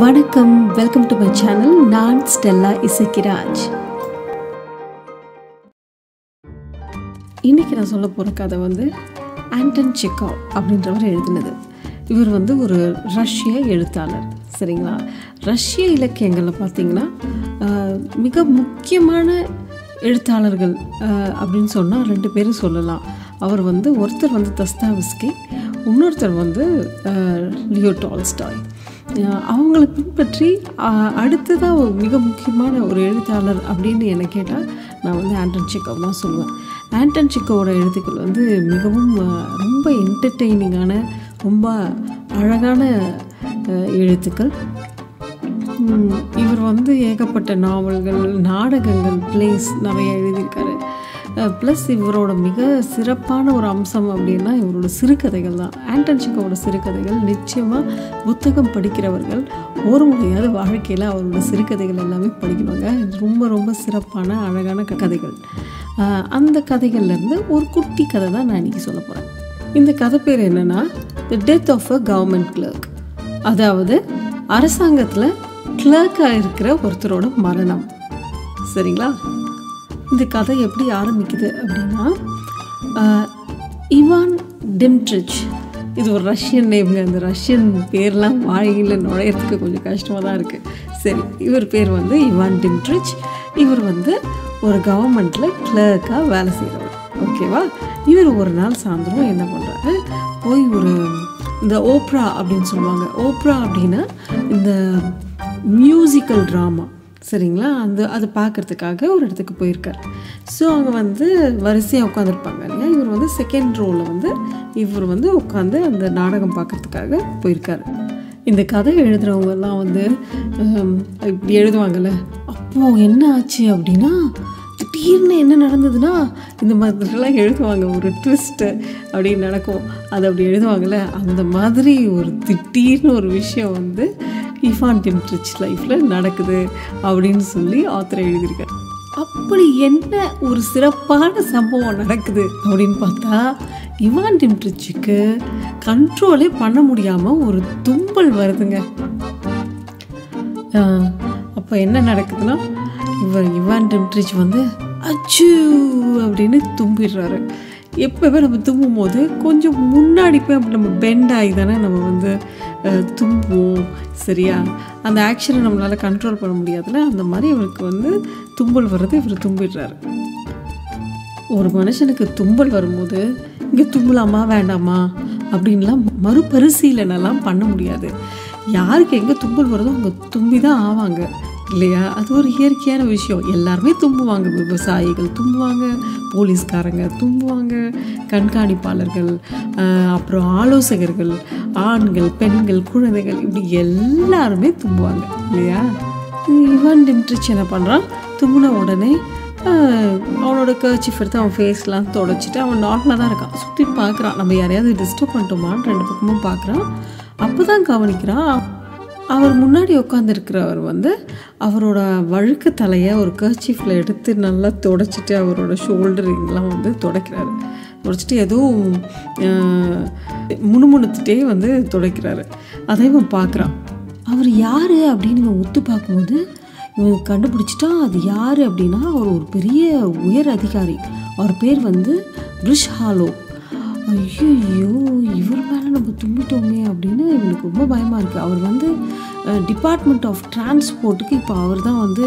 வணக்கம் welcome to my channel நான் Stella Isakkiraj. இன்னைக்கு நான் சொல்ல போகிற கதை வந்து ஆண்டன் செக்காவ் அப்படின்றவர் எழுதினது. இவர் வந்து ஒரு ரஷ்ய எழுத்தாளர் சரிங்களா? ரஷ்ய இலக்கியங்களில் பார்த்தீங்கன்னா மிக முக்கியமான எழுத்தாளர்கள் அப்படின்னு சொன்னால் ரெண்டு பேரும் சொல்லலாம். அவர் வந்து ஒருத்தர் வந்து தஸ்தாவிஸ்கி இன்னொருத்தர் வந்து லியோ டால்ஸ்டாய். அவங்கள பின்பற்றி அடுத்ததாக ஒரு மிக முக்கியமான ஒரு எழுத்தாளர் அப்படின்னு என்னை கேட்டால் நான் வந்து ஆண்டன் சிக்கோ தான் சொல்லுவேன். ஆண்டன் சிக்கோவோட எழுத்துக்கள் வந்து மிகவும் ரொம்ப என்டர்டெய்னிங்கான ரொம்ப அழகான எழுத்துக்கள். இவர் வந்து ஏகப்பட்ட நாவல்கள் நாடகங்கள் பிளேஸ் நிறைய எழுதியிருக்காரு. ப்ளஸ் இவரோட மிக சிறப்பான ஒரு அம்சம் அப்படின்னா இவரோட சிறுகதைகள் தான். ஆண்டன் சிறுகதைகள் நிச்சயமாக புத்தகம் படிக்கிறவர்கள் ஒரு முறையாவது வாழ்க்கையில் அவரோட சிறுகதைகள் எல்லாமே படிக்கணுங்க. ரொம்ப ரொம்ப சிறப்பான அழகான க- கதைகள். அந்த கதைகள்லேருந்து ஒரு குட்டி கதை தான் நான் இன்றைக்கி சொல்ல போகிறேன் இந்த கதை பேர் என்னென்னா the death of a government clerk அதாவது அரசாங்கத்தில் கிளர்க்காக இருக்கிற ஒருத்தரோட மரணம். சரிங்களா? இந்த கதை எப்படி ஆரம்பிக்குது அப்படின்னா இவான் டிம்ட்ரிச். இது ஒரு ரஷ்யன் நேம்ங்க அந்த ரஷ்யன் பேர்லாம் வாழையில் நுழையிறதுக்கு கொஞ்சம் கஷ்டமாக தான் இருக்குது சரி இவர் பேர் வந்து இவான் டிம்ட்ரிச். இவர் வந்து ஒரு கவர்மெண்ட்டில் கிளர்க்காக வேலை செய்கிறவர் ஓகேவா? இவர் ஒரு நாள் சாயந்தரம் என்ன பண்ணுறாரு போய் ஒரு இந்த ஓப்ரா அப்படின்னு சொல்லுவாங்க. ஓப்ரா அப்படின்னா இந்த மியூசிக்கல் ட்ராமா சரிங்களா? அந்த அதை பார்க்கறதுக்காக ஒரு இடத்துக்கு போயிருக்கார். ஸோ அவங்க வந்து வரிசையாக உட்காந்துருப்பாங்க இல்லையா? இவர் வந்து செகண்ட் ரோவில் வந்து இவர் வந்து உட்காந்து அந்த நாடகம் பார்க்குறதுக்காக போயிருக்காரு. இந்த கதை எழுதுகிறவங்கெல்லாம் வந்து இப்படி எழுதுவாங்கல்ல? அப்போது என்ன ஆச்சு அப்படின்னா திடீர்னு என்ன நடந்ததுன்னா இந்த மாதிரிலாம் எழுதுவாங்க. ஒரு ட்விஸ்ட்டு அப்படின்னு நடக்கும். அது அப்படி எழுதுவாங்கல்ல? அந்த மாதிரி ஒரு திடீர்னு ஒரு விஷயம் வந்து இஃபான் டிம்ட்ரிச் லைஃப்பில் நடக்குது அப்படின்னு சொல்லி ஆத்தர் எழுதியிருக்காரு. அப்படி என்ன ஒரு சிறப்பான சம்பவம் நடக்குது அப்படின்னு பார்த்தா இவான் டிம்ட்ரிச்சுக்கு கண்ட்ரோலே பண்ண முடியாமல் ஒரு தும்பல் வருதுங்க. அப்போ என்ன நடக்குதுன்னா இவர் இவான் டிம்ட்ரிச் வந்து அச்சு அப்படின்னு தும்பிடுறாரு. எப்போவே நம்ம தும்பும் போது கொஞ்சம் முன்னாடி போய் அப்படி நம்ம பெண்ட் ஆகி தானே நம்ம வந்து அஹ், தும்புவோம். சரியா? அந்த ஆக்ஷனை நம்மளால் கண்ட்ரோல் பண்ண முடியாதுல அந்த மாதிரி இவருக்கு வந்து தும்பல் வர்றது இவர் தும்பிடுறாரு. ஒரு மனுஷனுக்கு தும்பல் வரும்போது இங்கே தும்பலாமா? வேண்டாமா? அப்படின்லாம் மறுபரிசீலனைலாம் பண்ண முடியாது. யாருக்கு எங்கே தும்பல் வருதோ அவங்க தும்பி தான் ஆவாங்க. இல்லையா? அது ஒரு இயற்கையான விஷயம். எல்லாருமே தும்புவாங்க. விவசாயிகள் தும்புவாங்க போலீஸ்காரங்க தும்புவாங்க கண்காணிப்பாளர்கள் ஆஹ், அப்புறம் ஆலோசகர்கள் ஆண்கள் பெண்கள் குழந்தைகள் இப்படி எல்லாருமே தும்புவாங்க இல்லையா? இவன் டிம்ட்ரிச் என்ன பண்ணுறான் தும்புன உடனே அவனோட கர்ச்சிஃப் எடுத்து அவன் ஃபேஸ்லாம் தொடச்சிட்டு அவன் நார்மலாக தான் இருக்கான். சுற்றி பார்க்குறான். நம்ம யாரையாவது டிஸ்டர்ப் பண்ணிட்டோமான்னு ரெண்டு பக்கமும் பார்க்குறான். அப்போ தான் கவனிக்கிறான் அவர் முன்னாடி உட்காந்துருக்கிறவர் வந்து அவரோட வழுக்கு தலையை ஒரு கர்ச்சீஃபில் எடுத்து நல்லா தொடச்சிட்டு அவரோட ஷோல்டரிங்லாம் வந்து துடைக்கிறாரு. துடைச்சிட்டு ஏதோ முணுமுணுத்துட்டே வந்து துடைக்கிறாரு. அதை இவன் பார்க்குறான். அவர் யார் அப்படின்னு இவன் ஒத்து பார்க்கும்போது இவன் கண்டுபிடிச்சிட்டா அது யார் அப்படின்னா அவர் ஒரு பெரிய உயர் அதிகாரி. அவர் பேர் வந்து பிரிஷ் ஹாலோ. ஐயோ இவர் மேலே நம்ம தும்பிட்டோமே அப்படின்னு இவனுக்கு ரொம்ப பயமாக இருக்குது அவர் வந்து டிபார்ட்மெண்ட் ஆஃப் டிரான்ஸ்போர்ட்டுக்கு இப்போ அவர் தான் வந்து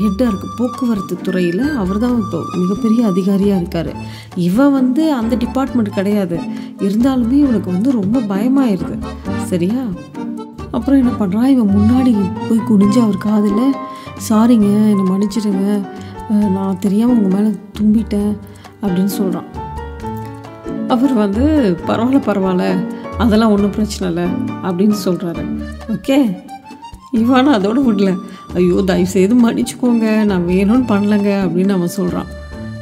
ஹெட்டாக இருக்குது போக்குவரத்து துறையில் அவர் தான் இப்போ மிகப்பெரிய அதிகாரியாக இருக்கார். இவன் வந்து அந்த டிபார்ட்மெண்ட் கிடையாது. இருந்தாலுமே இவனுக்கு வந்து ரொம்ப பயமாயிருது. சரியா? அப்புறம் என்ன பண்ணுறான் இவன் முன்னாடி போய் குனிஞ்சு அவர் காதில் சாரிங்க என்னை மன்னிச்சிடுங்க. நான் தெரியாமல் உங்கள் மேலே தும்பிட்டேன் அப்படின்னு சொல்கிறான் அவர் வந்து பரவாயில்ல பரவாயில்ல அதெல்லாம் ஒன்றும் பிரச்சனை இல்லை அப்படின்னு சொல்கிறாரு ஓகே இவான் அதோடு விடல. ஐயோ தயவு செய்து மன்னிச்சுக்கோங்க நான் வேணும்னு பண்ணலங்க அப்படின்னு அவன் சொல்கிறான்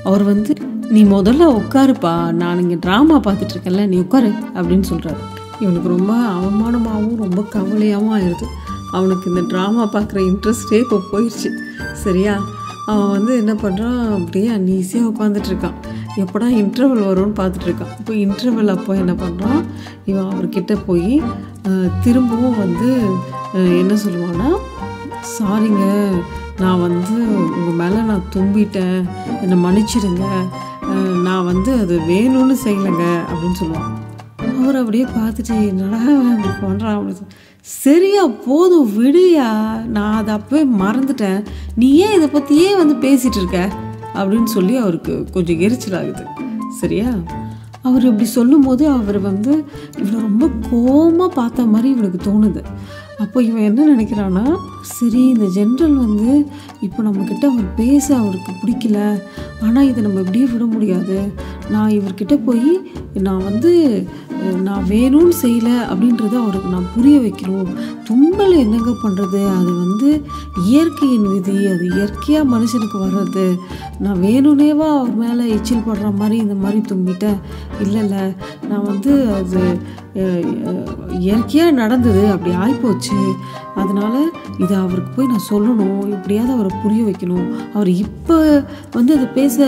அவர் வந்து நீ முதல்ல உட்காருப்பா நான் இங்கே ட்ராமா பார்த்துட்ருக்கேன்ல நீ உட்காரு அப்படின்னு சொல்கிறாரு இவனுக்கு ரொம்ப அவமானமாகவும் ரொம்ப கவலையாகவும் ஆயிடுது அவனுக்கு இந்த ட்ராமா பார்க்குற இன்ட்ரெஸ்டே இப்போ போயிடுச்சு சரியா? அவன் வந்து என்ன பண்ணுறான் அப்படியே அன்ஈஸியாக உட்காந்துட்டு இருக்கான். எப்படா இன்டர்வல் வரும்னு பார்த்துட்ருக்கான் இப்போ இன்டர்வல் அப்போ என்ன பண்ணுறான் இவன் அவர்கிட்ட போய் திரும்பவும் வந்து என்ன சொல்லுவான்னா சாரிங்க நான் வந்து உங்கள் மேலே நான் தும்பிட்டேன். என்னை மன்னிச்சிடுங்க. நான் வந்து அது வேணும்னு செய்யலைங்க. அப்படின்னு சொல்லுவான். அவர் அப்படியே பார்த்துட்டு என்னடா அப்படி பண்ணுறான் அப்படின்னு சரியா போதும் விடுயா நான் அதை அப்போவே மறந்துட்டேன். நீ ஏன் இதை பற்றியே வந்து பேசிகிட்டு இருக்க? அப்படின்னு சொல்லி அவருக்கு கொஞ்சம் எரிச்சல் ஆகுது சரியா? அவர் இப்படி சொல்லும்போது அவர் வந்து இவனை ரொம்ப கோபமாக பார்த்த மாதிரி இவனுக்கு தோணுது. அப்போ இவன் என்ன நினைக்கிறான்னா சரி இந்த ஜென்ரல் வந்து இப்போ நம்மக்கிட்ட அவர் பேச அவருக்கு பிடிக்கல. ஆனால் இதை நம்ம இப்படியே விட முடியாது. நான் இவர்கிட்ட போய் நான் வந்து நான் வேணும்னு செய்யலை அப்படின்றத அவருக்கு நான் புரிய வைக்கணும். தும்பல் என்னங்க பண்ணுறது அது வந்து இயற்கையின் விதி. அது இயற்கையாக மனுஷனுக்கு வர்றது. நான் வேணும்னேவா அவர் மேலே எச்சில் படுற மாதிரி இந்த மாதிரி தும்பிட்டேன். இல்லை இல்லை நான் வந்து அது இயற்கையாக நடந்தது. அப்படி ஆகிப்போச்சு அதனால் இதை அவருக்கு போய் நான் சொல்லணும். எப்படியாவது அவரை புரிய வைக்கணும். அவர் இப்போ வந்து அதை பேச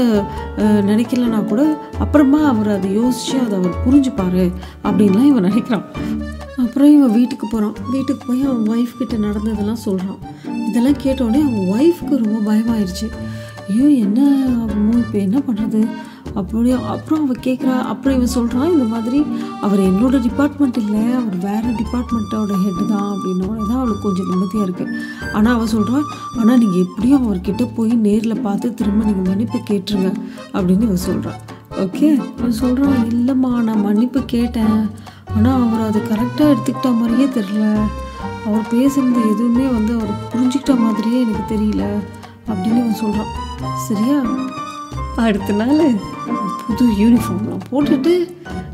நினைக்கலன்னா கூட அப்புறமா அவர் அதை யோசித்து அதை அவர் புரிஞ்சுப்பார். அப்படின்லாம் இவன் நினைக்கிறான். அப்புறம் இவன் வீட்டுக்கு போகிறான் வீட்டுக்கு போய் அவன் ஒய்ஃப் கிட்ட நடந்ததெல்லாம் சொல்கிறான் இதெல்லாம் கேட்டோடனே அவன் ஒய்ஃப்க்கு ரொம்ப பயமாயிருச்சு. ஐயோ என்ன ஆகுமோ? இப்போ என்ன பண்ணுறது அப்படியே அப்புறம் அவள் கேட்குறா அப்புறம் இவன் சொல்கிறான் இந்த மாதிரி அவர் என்னோட டிபார்ட்மெண்ட் இல்லை அவர் வேறு டிபார்ட்மெண்ட்டோட ஹெட்டு தான் அப்படின்னோட தான் அவளுக்கு கொஞ்சம் நிம்மதியாக இருக்குது ஆனால் அவள் சொல்கிறான் ஆனால் நீங்கள் எப்படியும் அவர்கிட்ட போய் நேரில் பார்த்து திரும்ப நீங்கள் மன்னிப்பு கேட்டுருங்க அப்படின்னு இவன் சொல்கிறான் ஓகே அவன் சொல்கிறான் இல்லைம்மா நான் மன்னிப்பு கேட்டேன். ஆனால் அவர் அதை கரெக்டாக எடுத்துக்கிட்ட மாதிரியே தெரில அவர் பேசுனது எதுவுமே வந்து அவர் புரிஞ்சுக்கிட்ட மாதிரியே எனக்கு தெரியல அப்படின்னு இவன் சொல்கிறான் சரியா? அடுத்த நாள். புது யூனிஃபார்ம்லாம் போட்டுட்டு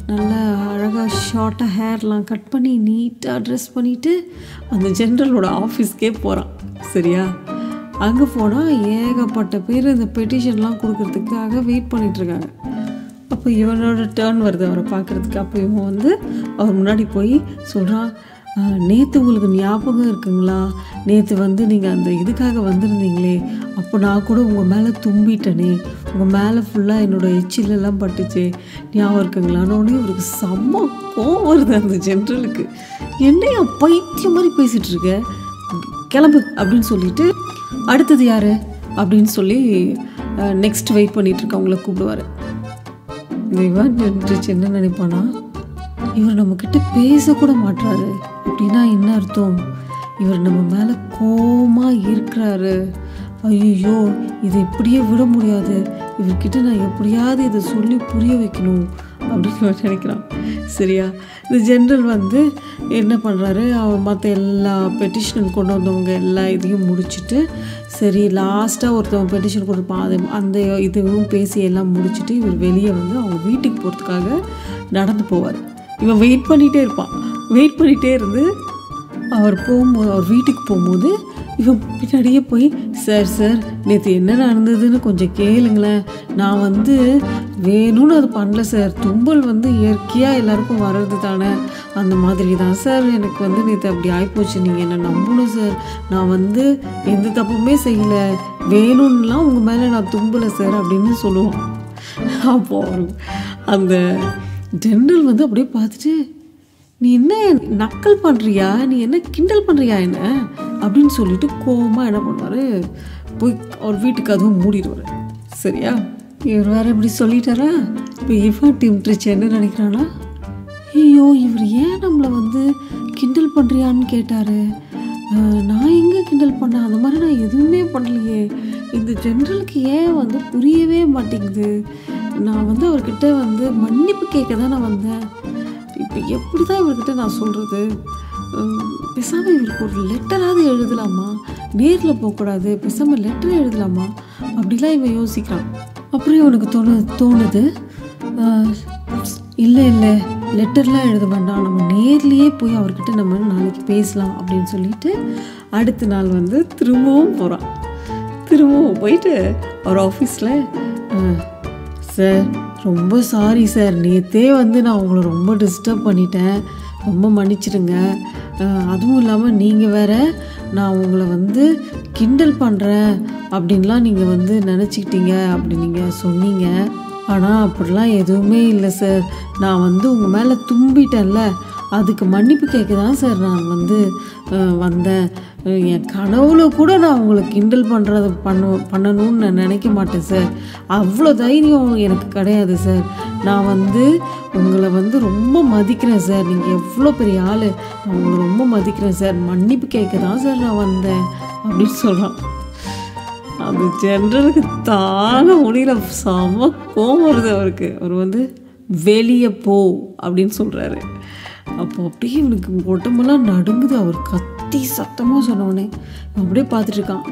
நல்லா அழகாக ஷார்ட்டாக ஹேர்லாம் கட் பண்ணி நீட்டாக ட்ரெஸ் பண்ணிவிட்டு அந்த ஜென்ரலோட ஆஃபீஸ்க்கே போகிறான் சரியா? அங்கே போனால் ஏகப்பட்ட பேர் இந்த பெட்டிஷன்லாம் கொடுக்கறதுக்காக வெயிட் பண்ணிகிட்ருக்காங்க அப்போ இவனோட டேர்ன் வருது அவரை பார்க்குறதுக்கு. அப்போ இவன் வந்து அவர் முன்னாடி போய் சொல்கிறான் நேற்று உங்களுக்கு ஞாபகம் இருக்குங்களா? நேற்று வந்து நீங்கள் அந்த இதுக்காக வந்திருந்தீங்களே. அப்போ நான் கூட உங்கள் மேலே தும்பிட்டனே. உங்கள் மேலே ஃபுல்லாக என்னோடய எச்சிலெல்லாம் பட்டுச்சு. ஞாபகம் இருக்குங்களான்னு உடனே இவருக்கு செம்ம கோவம் வருது அந்த ஜென்ரலுக்கு. என்னையா பைத்தியம் மாதிரி பேசிகிட்டு இருக்க? கிளம்பு அப்படின்னு சொல்லிட்டு அடுத்தது யார்? அப்படின்னு சொல்லி நெக்ஸ்ட் வெயிட் பண்ணிட்டு இருக்கவங்கள கூப்பிடுவார். இவன் நின்றுச்சு என்ன நினைப்பானா? இவர் நம்மக்கிட்ட பேசக்கூட மாட்றாரு. அப்படின்னா என்ன அர்த்தம்? இவர் நம்ம மேலே கோமா இருக்கிறாரு. ஐயோ இதை இப்படியே விட முடியாது. இவர்கிட்ட நான் எப்படியாவது இதை சொல்லி புரிய வைக்கணும் அப்படின்னு நினைக்கிறான். சரியா? இந்த ஜென்ரல் வந்து என்ன பண்ணுறாரு அவர் மற்ற எல்லா பெட்டிஷனும் கொண்டு வந்தவங்க எல்லா இதையும் முடிச்சுட்டு சரி லாஸ்ட்டாக ஒருத்தவங்க பெட்டிஷன் கொடுப்பான். அது அந்த இதுவும் பேசி எல்லாம் முடிச்சுட்டு இவர் வெளியே வந்து அவங்க வீட்டுக்கு போகிறதுக்காக நடந்து போவார். இவன் வெயிட் பண்ணிகிட்டே இருப்பான். வெயிட் பண்ணிகிட்டே இருந்து அவர் போகும்போது அவர் வீட்டுக்கு போகும்போது இவன் பின்னாடியே போய் சார் சார் நேற்று என்ன நடந்ததுன்னு கொஞ்சம் கேளுங்களேன். நான் வந்து வேணும்னு அது பண்ணல சார் தும்பல் வந்து இயற்கையாக எல்லாருக்கும் வர்றது தானே. அந்த மாதிரி தான் சார் எனக்கு வந்து நேற்று அப்படி ஆகிப்போச்சு நீங்கள் என்ன நம்பணும் சார் நான் வந்து எந்த தப்புமே செய்யலை. வேணும்லாம் உங்கள் மேலே நான் தும்பலை சார் அப்படின்னு சொல்லுவோம் அப்போ அந்த ஜென்ரல் வந்து அப்படியே பார்த்துட்டு நீ என்ன நக்கல் பண்ணுறியா நீ என்ன கிண்டல் பண்ணுறியா என்ன? அப்படின்னு சொல்லிட்டு கோபமாக என்ன பண்ணுவார்? போய் அவர் வீட்டுக்கு அதுவும் மூடிடுவார். சரியா? இவர் வேறு இப்படி சொல்லிட்டாரா? இப்போ இவன் டீம் ட்ரிச் என்ன நினைக்கிறானா? ஐயோ இவர் ஏன் நம்மளை வந்து கிண்டல் பண்ணுறியான்னு கேட்டார். நான் எங்கே கிண்டல் பண்ணேன்? அந்த மாதிரி நான் எதுவுமே பண்ணலையே. இந்த ஜென்ரலுக்கு ஏன் வந்து புரியவே மாட்டேங்குது? நான் வந்து அவர்கிட்ட வந்து மன்னிப்பு கேட்க தான் நான் வந்தேன். இப்போ எப்படி தான் இவர்கிட்ட நான் சொல்கிறது பேசாமல் இவருக்கு ஒரு லெட்டராவது எழுதலாமா? நேரில் போகக்கூடாது பேசாமல் லெட்டர் எழுதலாமா? அப்படிலாம் இவன் யோசிக்கிறான். அப்புறம் இவனுக்கு தோணு தோணுது இல்லை இல்லை லெட்டர்லாம் எழுத வேண்டாம் நம்ம நேர்லேயே போய் அவர்கிட்ட நம்ம நாளைக்கு பேசலாம் அப்படின்னு சொல்லிட்டு அடுத்த நாள் வந்து திரும்பவும் போகிறான் திரும்பவும் போயிட்டு அவர் ஆஃபீஸில் சார். ரொம்ப சாரி சார். நேற்றே வந்து நான் உங்களை ரொம்ப டிஸ்டர்ப் பண்ணிட்டேன். ரொம்ப மன்னிச்சிடுங்க. அதுவும் இல்லாமல் நீங்கள் வேற நான் உங்களை வந்து கிண்டல் பண்ணுறேன் அப்படின்லாம் நீங்கள் வந்து நினச்சிக்கிட்டீங்க அப்படி நீங்கள் சொன்னீங்க. ஆனால் அப்படிலாம் எதுவுமே இல்லை சார். நான் வந்து உங்கள் மேலே தும்பிட்டேன்ல. அதுக்கு மன்னிப்பு கேட்க தான் சார் நான் வந்து வந்தேன். என் கனவுல கூட நான் உங்களை கிண்டல் பண்ணுறத பண்ண பண்ணணும்னு நான் நினைக்க மாட்டேன் சார். அவ்வளோ தைரியம் எனக்கு கிடையாது சார். நான் வந்து உங்களை வந்து ரொம்ப மதிக்கிறேன் சார். நீங்கள் எவ்வளோ பெரிய ஆள். நான் உங்களை ரொம்ப மதிக்கிறேன் சார். மன்னிப்பு கேட்க தான் சார் நான் வந்தேன் அப்படின்னு சொல்கிறான் அது ஜென்ரலுக்கு தாங்க முடியல. செம கோவம் வருது அவருக்கு. அவர் வந்து வெளியே போ அப்படின்னு சொல்கிறாரு அப்போ அப்படியே இவனுக்கு உடம்பெல்லாம் நடுங்குது. அவர் கத்தி சத்தமாக சொன்னோடனே அப்படியே பார்த்துட்ருக்கான்.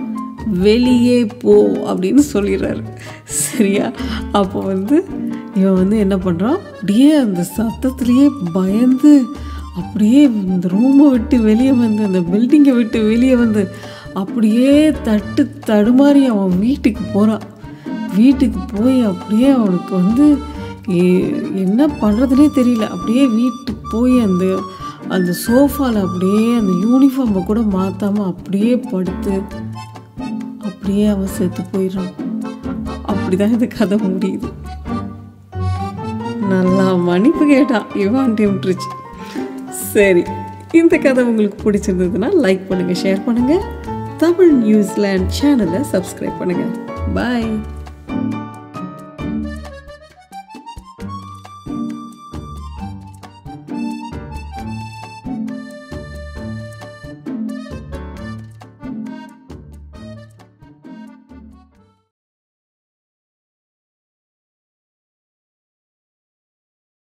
வெளியே போ அப்படின்னு சொல்லிடுறாரு. சரியா? அப்போ வந்து இவன் வந்து என்ன பண்ணுறான் அப்படியே அந்த சத்தத்துலேயே பயந்து அப்படியே இந்த ரூமை விட்டு வெளியே வந்து அந்த பில்டிங்கை விட்டு வெளியே வந்து அப்படியே தட்டு தடுமாறி அவன் வீட்டுக்கு போகிறான் வீட்டுக்கு போய் அப்படியே அவனுக்கு வந்து என்ன பண்ணுறதுனே தெரியல. அப்படியே வீட்டுக்கு போய் அந்த அந்த சோஃபாவில் அப்படியே அந்த யூனிஃபார்மை கூட மாற்றாமல் அப்படியே படுத்து அப்படியே அவன் செத்து போயிடுறான் அப்படிதான் இந்த கதை முடியுது. நல்லா மன்னிப்பு கேட்டான் இவான் விட்டுருச்சு சரி இந்த கதை உங்களுக்கு பிடிச்சிருந்ததுன்னா லைக் பண்ணுங்கள் ஷேர் பண்ணுங்கள் தமிழ் நியூசிலாண்ட் சேனலை சப்ஸ்கிரைப் பண்ணுங்கள் பாய்